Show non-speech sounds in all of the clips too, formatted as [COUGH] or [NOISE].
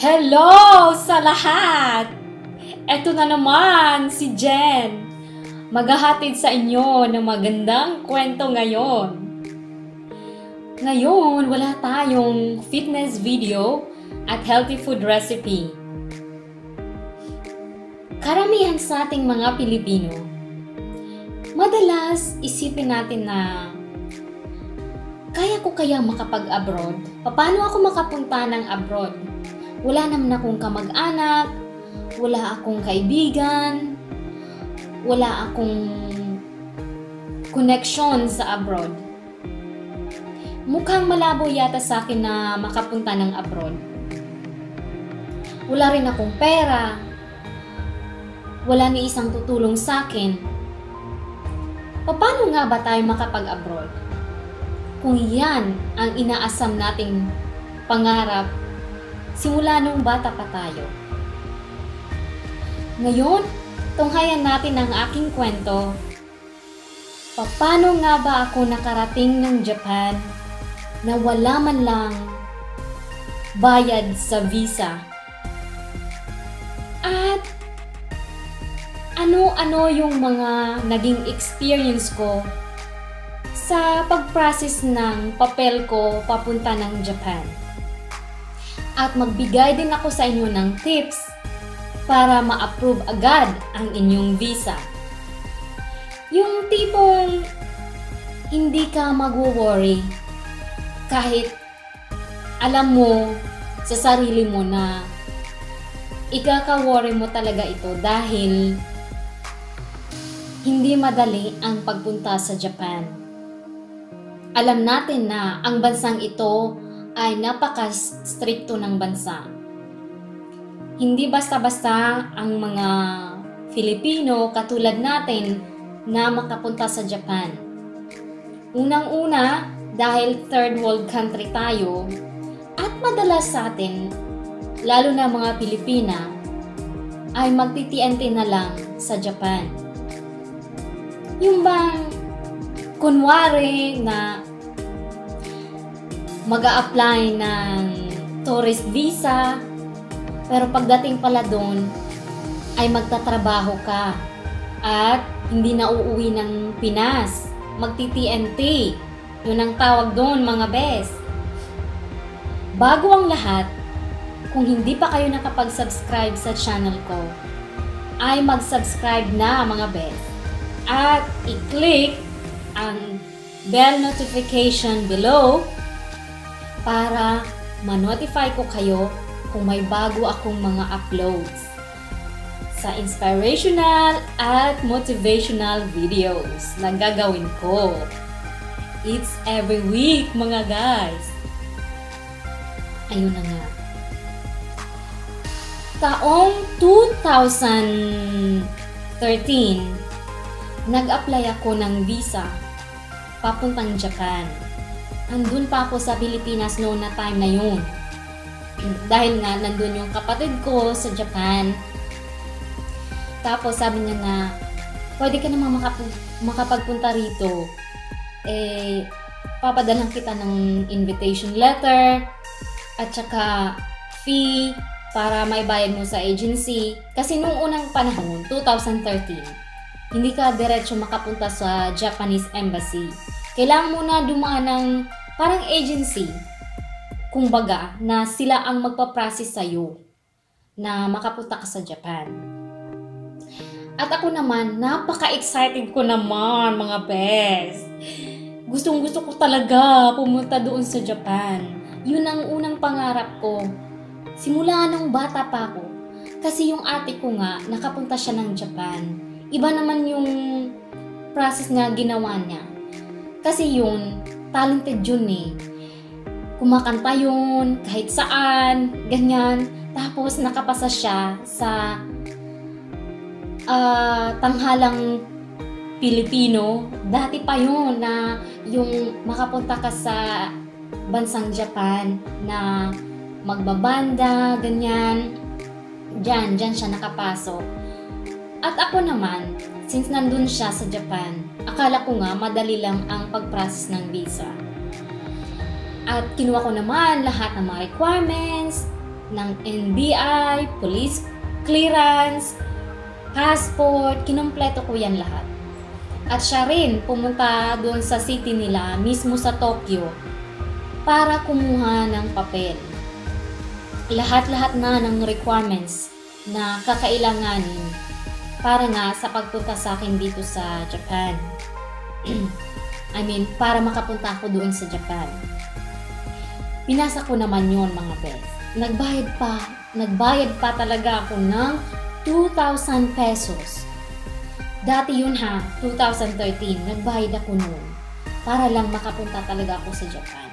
Hello sa lahat! Eto na naman si Jen. Maghahatid sa inyo ng magandang kwento ngayon. Ngayon, wala tayong fitness video at healthy food recipe. Karamihan sa ating mga Pilipino, madalas isipin natin na kaya ko kaya makapag-abroad? Paano ako makapunta ng abroad? Wala naman akong kamag-anak, wala akong kaibigan, wala akong connection sa abroad. Mukhang malabo yata sa akin na makapunta ng abroad. Wala rin akong pera. Wala ni isang tutulong sa akin. Paano nga ba tayo makapag-abroad? Kung yan ang inaasam nating pangarap simula nung bata pa tayo. Ngayon, tunghayan natin ang aking kwento. Paano nga ba ako nakarating ng Japan na wala man lang bayad sa visa? At ano-ano yung mga naging experience ko sa pag-process ng papel ko papunta ng Japan at magbigay din ako sa inyo ng tips para ma-approve agad ang inyong visa. Yung tipong hindi ka mag-worry kahit alam mo sa sarili mo na ikaka-worry mo talaga ito dahil hindi madali ang pagpunta sa Japan. Alam natin na ang bansang ito ay napaka-stricto ng bansa. Hindi basta-basta ang mga Filipino katulad natin na makapunta sa Japan. Unang-una, dahil third world country tayo, at madalas sa atin, lalo na mga Pilipina, ay magtitiante na lang sa Japan. Yung bang kunwari na mag apply ng tourist visa, pero pagdating pala doon, ay magtatrabaho ka at hindi na uuwi ng Pinas. Magti-TNT. Yun ang tawag doon mga bes. Bago ang lahat, kung hindi pa kayo nakapag-subscribe sa channel ko, ay mag-subscribe na mga bes. At i-click ang bell notification below para ma-notify ko kayo kung may bago akong mga uploads sa inspirational at motivational videos na gagawin ko. It's every week mga guys. Ayun na nga. Taong 2013, nag-apply ako ng visa papuntang Japan andun pa ako sa Pilipinas noon na time na yun. Dahil nga, nandun yung kapatid ko sa Japan. Tapos sabi niya na, pwede ka naman makap- makapagpunta rito. Eh, papadalang kita ng invitation letter at saka fee para may bayad mo sa agency. Kasi nung unang panahon, 2013, hindi ka diretso makapunta sa Japanese Embassy. Kailangan mo na dumaan ng parang agency, kumbaga, na sila ang magpa-process sa'yo na makapunta ka sa Japan. At ako naman, napaka-excited ko naman, mga best. Gustong gusto ko talaga pumunta doon sa Japan. Yun ang unang pangarap ko. Simula nung bata pa ako. Kasi yung ate ko nga, nakapunta siya ng Japan. Iba naman yung process nga ginawa niya. Kasi yun, talented yun eh. Kumakanta yun, kahit saan, ganyan. Tapos nakapasa siya sa uh, tanghalang Pilipino. Dati pa yun na yung makapunta ka sa bansang Japan na magbabanda, ganyan. Diyan, diyan siya nakapasok. At ako naman, since nandun siya sa Japan, akala ko nga madali lang ang pag-process ng visa. At kinuha ko naman lahat ng mga requirements, ng NBI, police clearance, passport, kinumpleto ko yan lahat. At siya rin pumunta doon sa city nila, mismo sa Tokyo, para kumuha ng papel. Lahat-lahat na ng requirements na kakailanganin para nga sa pagpunta sa akin dito sa Japan. [CLEARS THROAT] I mean, para makapunta ako doon sa Japan. Pinasa ko naman yon mga best. Nagbayad pa, nagbayad pa talaga ako ng 2,000 pesos. Dati yun ha, 2013, nagbayad ako noon para lang makapunta talaga ako sa Japan.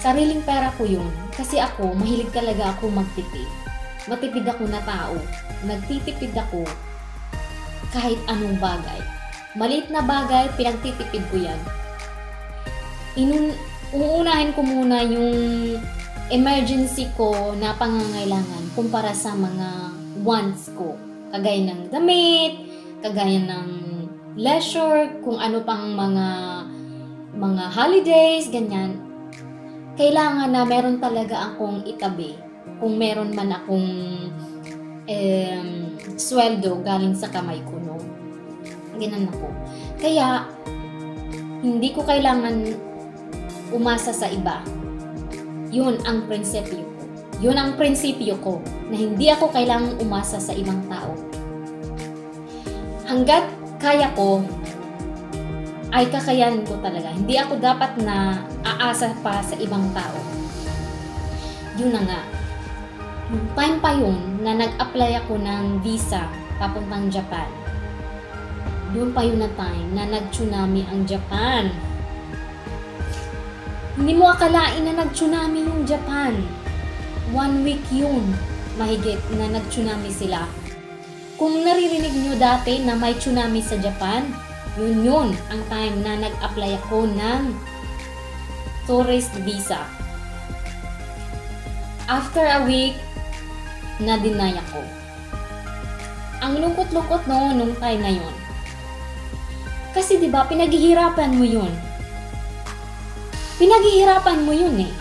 Sariling pera ko yun kasi ako, mahilig talaga ako magtipid. Matipid ako na tao. Nagtitipid ako kahit anong bagay. Maliit na bagay, pinagtitipid ko yan. Inun uunahin ko muna yung emergency ko na pangangailangan kumpara sa mga wants ko. Kagaya ng damit, kagaya ng leisure, kung ano pang mga mga holidays, ganyan. Kailangan na meron talaga akong itabi. Kung meron man akong um, sweldo galing sa kamay ko, no? Ganun ako. Kaya, hindi ko kailangan umasa sa iba. Yun ang prinsipyo ko. Yun ang prinsipyo ko na hindi ako kailangang umasa sa ibang tao. Hanggat kaya ko, ay kakayanin ko talaga. Hindi ako dapat na aasa pa sa ibang tao. Yun na nga. Time pa yun na nag-apply ako ng visa papuntang Japan. Doon pa yun na time na nag-tsunami ang Japan. Hindi mo akalain na nag-tsunami yung Japan. One week yun, mahigit na nag-tsunami sila. Kung naririnig nyo dati na may tsunami sa Japan, yun yun ang time na nag-apply ako ng tourist visa. After a week, na-deny ako. Ang lungkot-lungkot no, nung time na yun. Kasi 'di ba pinaghihirapan mo 'yun. Pinaghihirapan mo 'yun eh.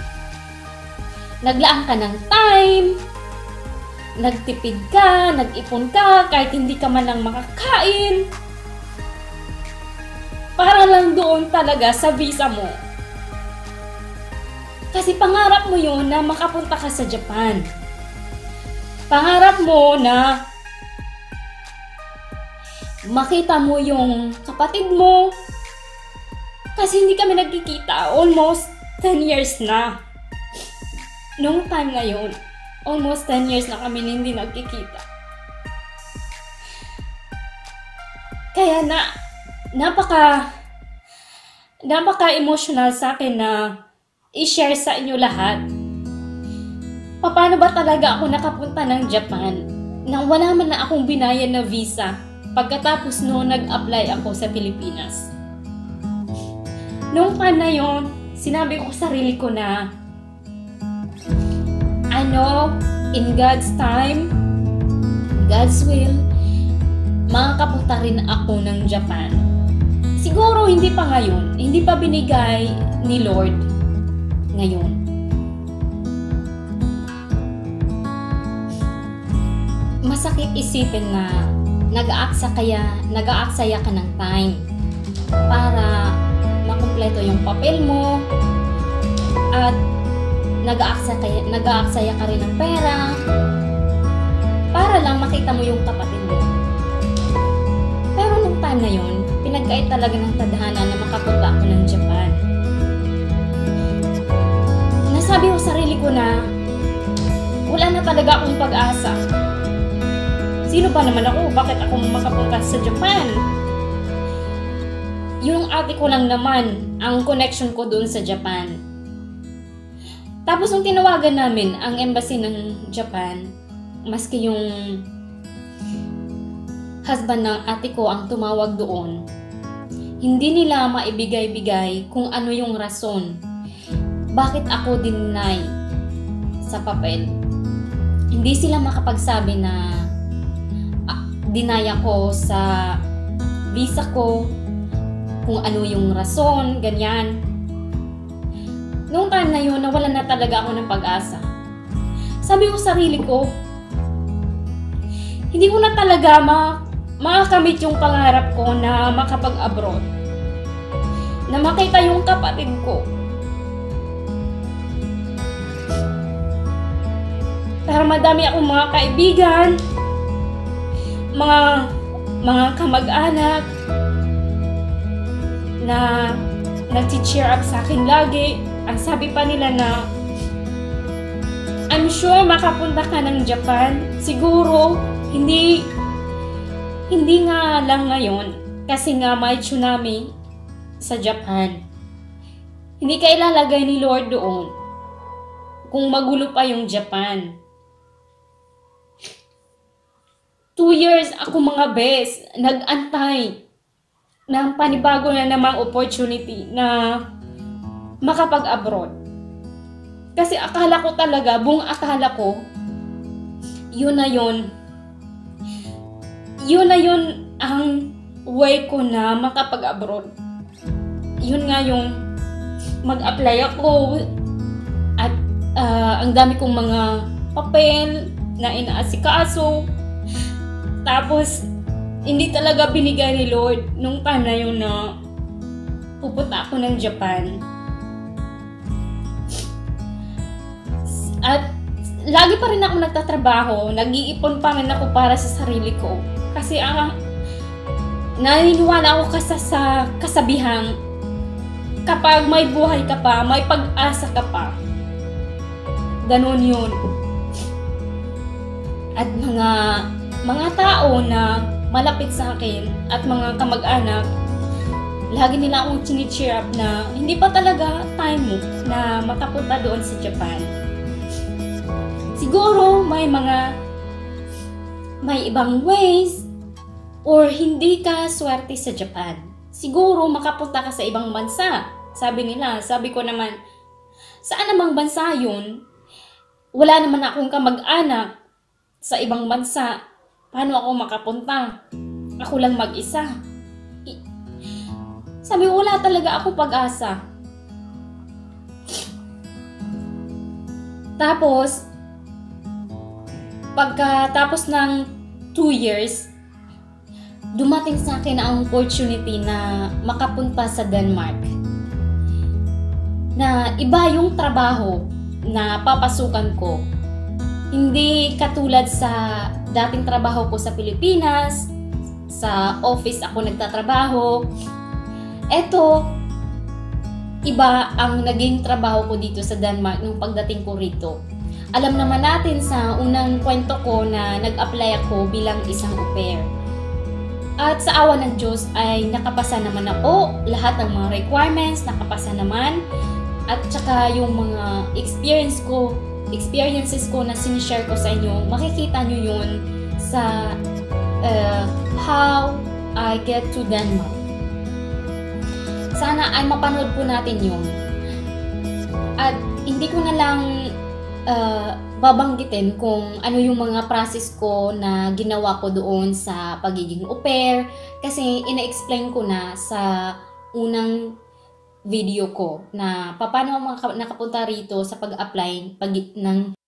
Naglaan ka ng time, nagtipid ka, nag-ipon ka, kahit hindi ka man lang makakain. Para lang doon talaga sa visa mo. Kasi pangarap mo yun na makapunta ka sa Japan. Pangarap mo na makita mo yung kapatid mo. Kasi hindi kami nagkikita. Almost 10 years na. Nung time na yun, almost 10 years na kami hindi nagkikita. Kaya na, napaka, napaka-emotional sa akin na i-share sa inyo lahat. Paano ba talaga ako nakapunta ng Japan nang wala man na akong binayan na visa pagkatapos no nag-apply ako sa Pilipinas? Noong time na yon, sinabi ko sa sarili ko na know in God's time, God's will, makakapunta rin ako ng Japan. Siguro hindi pa ngayon, hindi pa binigay ni Lord ngayon. Masakit isipin na nag-aaksa kaya, nag-aaksaya ka ng time para makumpleto yung papel mo at nag-aaksaya, nag-aaksaya ka rin ng pera para lang makita mo yung kapatid mo. Pero nung time na yun, pinagkait talaga ng tadhana na makapunta ako ng Japan. Nasabi ko sarili ko na wala na talaga akong pag-asa. Sino ba naman ako? Bakit ako makapunta sa Japan? Yung ate ko lang naman ang connection ko doon sa Japan. Tapos nung tinawagan namin ang embassy ng Japan, maski yung husband ng ate ko ang tumawag doon, hindi nila maibigay-bigay kung ano yung rason bakit ako deny sa papel. Hindi sila makapagsabi na deny ako sa visa ko, kung ano yung rason, ganyan. Noong time na yun, nawalan na talaga ako ng pag-asa. sabi ko sa sarili ko, hindi ko na talaga ma makakamit yung pangarap ko na makapag-abroad. Na makita yung kapatid ko. Pero madami akong mga kaibigan, mga mga kamag-anak na nag-cheer up sa akin lagi. Ang sabi pa nila na I'm sure makapunta ka ng Japan. Siguro, hindi hindi nga lang ngayon kasi nga may tsunami sa Japan. Hindi ka ilalagay ni Lord doon kung magulo pa yung Japan. Two years ako mga bes, nag-antay ng panibago na namang opportunity na makapag-abroad. Kasi akala ko talaga, buong akala ko, yun na yun. Yun na yun ang way ko na makapag-abroad. Yun nga yung mag-apply ako at uh, ang dami kong mga papel na inaasikaso tapos, hindi talaga binigay ni Lord nung time na yun na pupunta ako ng Japan. At lagi pa rin ako nagtatrabaho, nag-iipon pa rin ako para sa sarili ko. Kasi ang uh, naniniwala ako kasi sa kasabihang kapag may buhay ka pa, may pag-asa ka pa. Ganon yun. At mga mga tao na malapit sa akin at mga kamag-anak, lagi nila akong chini-cheer up na hindi pa talaga time mo na makapunta doon sa Japan. Siguro may mga may ibang ways or hindi ka swerte sa Japan. Siguro makapunta ka sa ibang bansa. Sabi nila, sabi ko naman, saan namang bansa yun? Wala naman akong kamag-anak sa ibang bansa Paano ako makapunta? Ako lang mag-isa. I- Sabi wala talaga ako pag-asa. Tapos, pagkatapos ng 2 years, dumating sa akin ang opportunity na makapunta sa Denmark. Na iba yung trabaho na papasukan ko. Hindi katulad sa dating trabaho ko sa Pilipinas, sa office ako nagtatrabaho. Eto, iba ang naging trabaho ko dito sa Denmark nung pagdating ko rito. Alam naman natin sa unang kwento ko na nag-apply ako bilang isang au pair. At sa awa ng Diyos ay nakapasa naman ako lahat ng mga requirements, nakapasa naman. At saka yung mga experience ko experiences ko na sinishare ko sa inyo, makikita nyo yun sa uh, how I get to Denmark. Sana ay mapanood po natin yun. At hindi ko na lang uh, babanggitin kung ano yung mga process ko na ginawa ko doon sa pagiging au pair kasi ina-explain ko na sa unang video ko na paano ako nakapunta rito sa pag-apply pag ng